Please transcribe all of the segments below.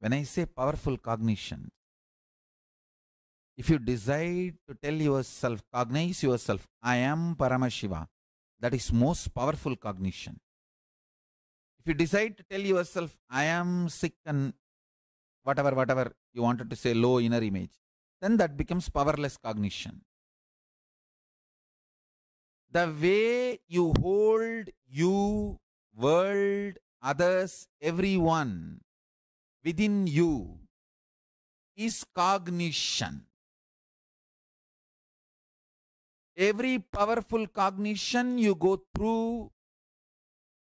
When I say powerful cognition, if you decide to tell yourself, cognize yourself, I am Paramashiva, that is most powerful cognition. If you decide to tell yourself, I am sick and whatever, whatever you wanted to say, low inner image, then that becomes powerless cognition. The way you hold you, world, others, everyone within you is cognition. Every powerful cognition you go through,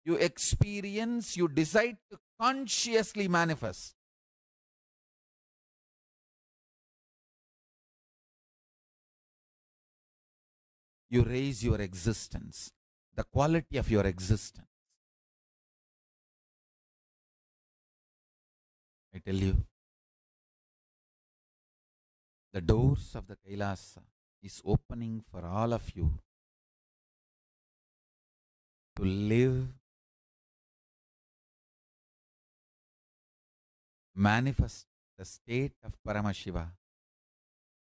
you experience, you decide to consciously manifest. You raise your existence, the quality of your existence. I tell you, the doors of the Kailasa is opening for all of you to live, manifest the state of Paramashiva,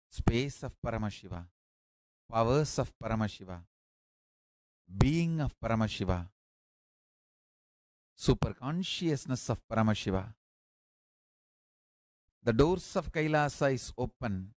space of Paramashiva, powers of Paramashiva, being of Paramashiva, super consciousness of Paramashiva. The doors of Kailasa is open